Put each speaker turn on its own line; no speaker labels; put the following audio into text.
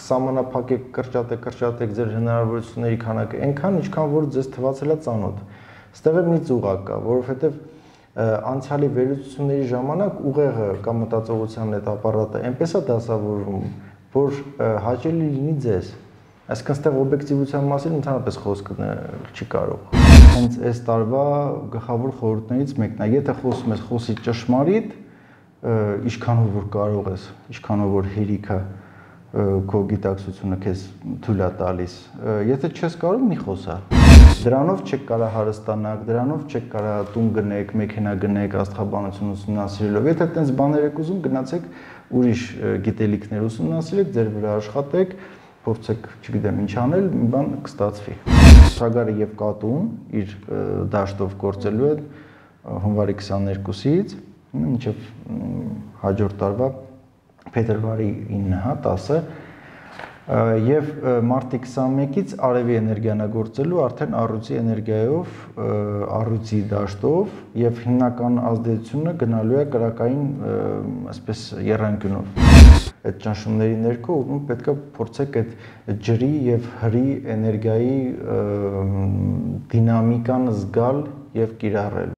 կսամանափակեք, կրճատեք, կրճատեք ձեր հնարավորությունների քանակը, այնքան ինչքան որ ձեզ թվացել է ծանոթ։ Ստեղ է մի ծուղակ կա, որովհետև անցյալի վերլուծությունների ժամանակ ուղեղը կամ մտածողության այդ ապարատը այնպես է դասավորվում, որ հաճելի լինի ձեզ։ Այսինքն ստեղ օբյեկտիվության մասին ընդհանրապես խոսքը չի կարող։ Հենց այս տարվա գլխավոր խորհուրդներից մեկն է, եթե խոսում ես խոսի ճշմարիտ, ինչքանով որ կարող ես, ինչքանով որ հերիքա քո գիտակցությունը քեզ թույլ է տալիս։ Եթե չես կարող, մի խոսա։ Դրանով չեք կարող հարստանալ, դրանով չեք կարող տուն գնեք, մեքենա գնեք, աստղաբանություն ուսումնասիրելով։ Եթե այդպես բաներ եք ուզում, գնացեք ուրիշ գիտելիքներ ուսումնասիրեք, ձեր վրա աշխատեք, փորձեք, չգիտեմ, ինչ անել, մի բան կստացվի։ Շագարը եւ կատուն իր դաշտով կործելու է հունվարի 22-ից մինչև հաջորդ տարվա փետրվարի 9-ը, հա, 10-ը եւ մարտի 21-ից արևի էներգիանագործելու արդեն առույցի էներգիայով, առույցի դաշտով եւ հիմնական ազդեցությունը գնալու է կրակային, այսպես երանգյունով այդ ճնշումների ներքո ու պետքա փորձեք այդ ջրի եւ հրի էներգիայի դինամիկան զգալ եւ կիրառել